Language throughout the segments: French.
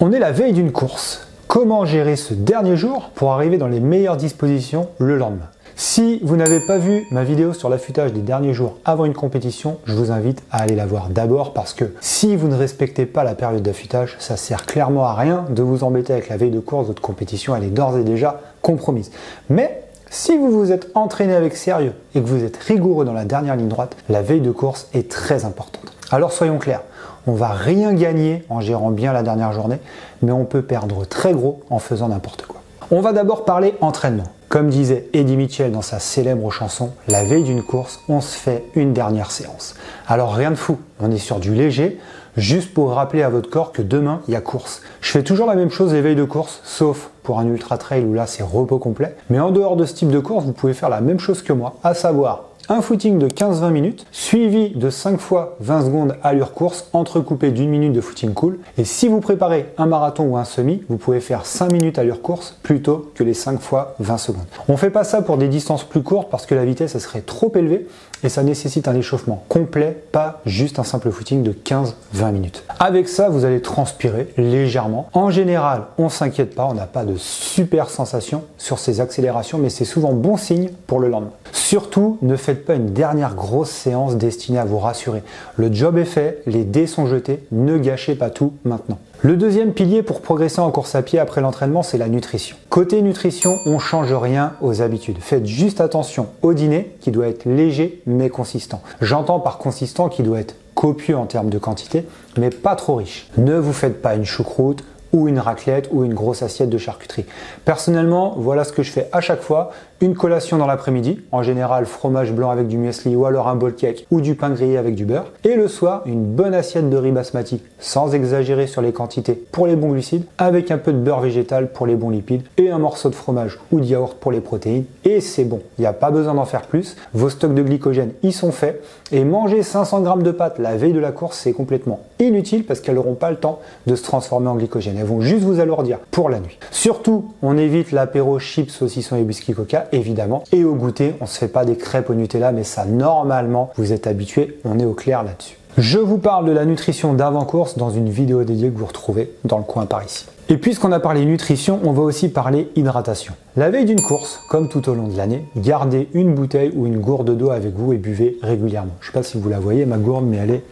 On est la veille d'une course. Comment gérer ce dernier jour pour arriver dans les meilleures dispositions le lendemain? Si vous n'avez pas vu ma vidéo sur l'affûtage des derniers jours avant une compétition, je vous invite à aller la voir d'abord parce que si vous ne respectez pas la période d'affûtage, ça sert clairement à rien de vous embêter avec la veille de course. Votre compétition, elle est d'ores et déjà compromise. Mais si vous vous êtes entraîné avec sérieux et que vous êtes rigoureux dans la dernière ligne droite, la veille de course est très importante. Alors soyons clairs, on va rien gagner en gérant bien la dernière journée, mais on peut perdre très gros en faisant n'importe quoi. On va d'abord parler entraînement. Comme disait Eddie Mitchell dans sa célèbre chanson, la veille d'une course, on se fait une dernière séance. Alors rien de fou, on est sur du léger, juste pour rappeler à votre corps que demain, il y a course. Je fais toujours la même chose les veilles de course, sauf pour un ultra trail où là c'est repos complet. Mais en dehors de ce type de course, vous pouvez faire la même chose que moi, à savoir un footing de 15-20 minutes, suivi de 5 fois 20 secondes allure course, entrecoupé d'une minute de footing cool. Et si vous préparez un marathon ou un semi, vous pouvez faire 5 minutes allure course plutôt que les 5 fois 20 secondes. On fait pas ça pour des distances plus courtes parce que la vitesse elle serait trop élevée et ça nécessite un échauffement complet, pas juste un simple footing de 15-20 minutes. Avec ça, vous allez transpirer légèrement. En général, on s'inquiète pas, on n'a pas de super sensation sur ces accélérations, mais c'est souvent bon signe pour le lendemain. Surtout, ne faites pas une dernière grosse séance destinée à vous rassurer. Le job est fait, les dés sont jetés, ne gâchez pas tout maintenant. Le deuxième pilier pour progresser en course à pied après l'entraînement, c'est la nutrition. Côté nutrition, on change rien aux habitudes. Faites juste attention au dîner qui doit être léger mais consistant. J'entends par consistant qui doit être copieux en termes de quantité, mais pas trop riche. Ne vous faites pas une choucroute, ou une raclette ou une grosse assiette de charcuterie. Personnellement, voilà ce que je fais à chaque fois. Une collation dans l'après-midi, en général fromage blanc avec du muesli ou alors un bol cake ou du pain grillé avec du beurre, et le soir une bonne assiette de riz basmati sans exagérer sur les quantités pour les bons glucides, avec un peu de beurre végétal pour les bons lipides et un morceau de fromage ou de yaourt pour les protéines, et c'est bon, il n'y a pas besoin d'en faire plus, vos stocks de glycogène y sont faits, et manger 500 g de pâtes la veille de la course c'est complètement inutile parce qu'elles n'auront pas le temps de se transformer en glycogène, elles vont juste vous alourdir pour la nuit. Surtout, on évite l'apéro chips, saucisson et biscuits coca évidemment. Et au goûter, on se fait pas des crêpes au Nutella, mais ça normalement, vous êtes habitué, on est au clair là-dessus. Je vous parle de la nutrition d'avant-course dans une vidéo dédiée que vous retrouvez dans le coin par ici. Et puisqu'on a parlé nutrition, on va aussi parler hydratation. La veille d'une course, comme tout au long de l'année, gardez une bouteille ou une gourde d'eau avec vous et buvez régulièrement. Je ne sais pas si vous la voyez, ma gourde, mais elle est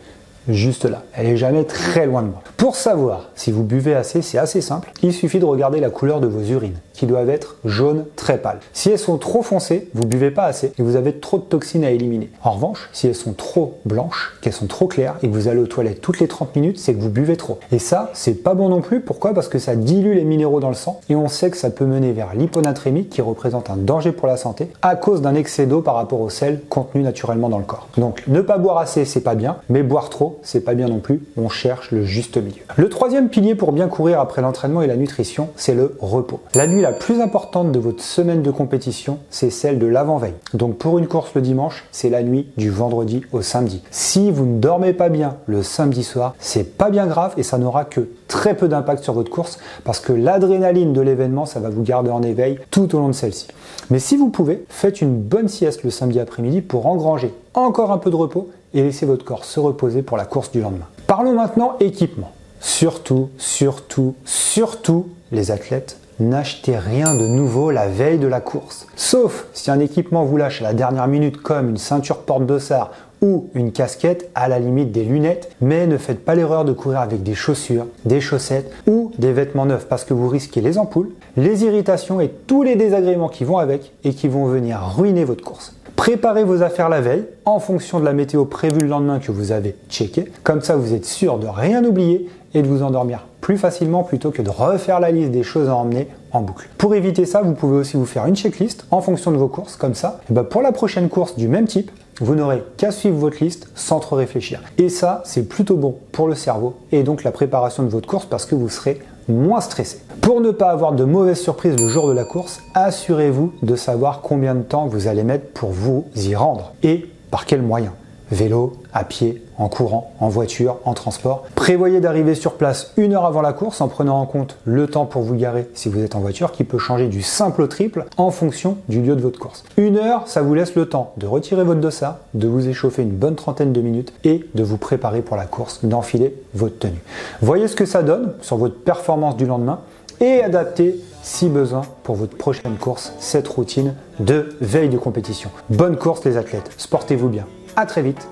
juste là. Elle est jamais très loin de moi. Pour savoir si vous buvez assez, c'est assez simple. Il suffit de regarder la couleur de vos urines, qui doivent être jaunes très pâles. Si elles sont trop foncées, vous buvez pas assez et vous avez trop de toxines à éliminer. En revanche, si elles sont trop blanches, qu'elles sont trop claires et que vous allez aux toilettes toutes les 30 minutes, c'est que vous buvez trop. Et ça, c'est pas bon non plus. Pourquoi? Parce que ça dilue les minéraux dans le sang et on sait que ça peut mener vers l'hyponatrémie qui représente un danger pour la santé à cause d'un excès d'eau par rapport au sel contenu naturellement dans le corps. Donc ne pas boire assez, c'est pas bien, mais boire trop, c'est pas bien non plus. On cherche le juste milieu. Le troisième pilier pour bien courir après l'entraînement et la nutrition, c'est le repos. La nuit la plus importante de votre semaine de compétition, c'est celle de l'avant-veille. Donc pour une course le dimanche, c'est la nuit du vendredi au samedi. Si vous ne dormez pas bien le samedi soir, c'est pas bien grave et ça n'aura que très peu d'impact sur votre course parce que l'adrénaline de l'événement, ça va vous garder en éveil tout au long de celle-ci. Mais si vous pouvez, faites une bonne sieste le samedi après-midi pour engranger encore un peu de repos et laisser votre corps se reposer pour la course du lendemain. Parlons maintenant équipement. Surtout, surtout, surtout, les athlètes, n'achetez rien de nouveau la veille de la course. Sauf si un équipement vous lâche à la dernière minute comme une ceinture porte-dossard ou une casquette, à la limite des lunettes, mais ne faites pas l'erreur de courir avec des chaussures, des chaussettes ou des vêtements neufs parce que vous risquez les ampoules, les irritations et tous les désagréments qui vont avec et qui vont venir ruiner votre course. Préparez vos affaires la veille en fonction de la météo prévue le lendemain que vous avez checké. Comme ça, vous êtes sûr de rien oublier et de vous endormir plus facilement plutôt que de refaire la liste des choses à emmener en boucle. Pour éviter ça, vous pouvez aussi vous faire une checklist en fonction de vos courses. Comme ça, et ben pour la prochaine course du même type, vous n'aurez qu'à suivre votre liste sans trop réfléchir. Et ça, c'est plutôt bon pour le cerveau et donc la préparation de votre course parce que vous serez moins stressé. Pour ne pas avoir de mauvaises surprises le jour de la course, assurez-vous de savoir combien de temps vous allez mettre pour vous y rendre et par quels moyens. Vélo, à pied, en courant, en voiture, en transport. Prévoyez d'arriver sur place une heure avant la course en prenant en compte le temps pour vous garer si vous êtes en voiture qui peut changer du simple au triple en fonction du lieu de votre course. Une heure, ça vous laisse le temps de retirer votre dossard, de vous échauffer une bonne trentaine de minutes et de vous préparer pour la course, d'enfiler votre tenue. Voyez ce que ça donne sur votre performance du lendemain et adaptez si besoin pour votre prochaine course cette routine de veille de compétition. Bonne course les athlètes, sportez-vous bien. À très vite.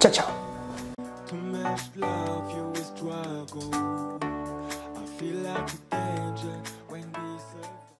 Ciao ciao.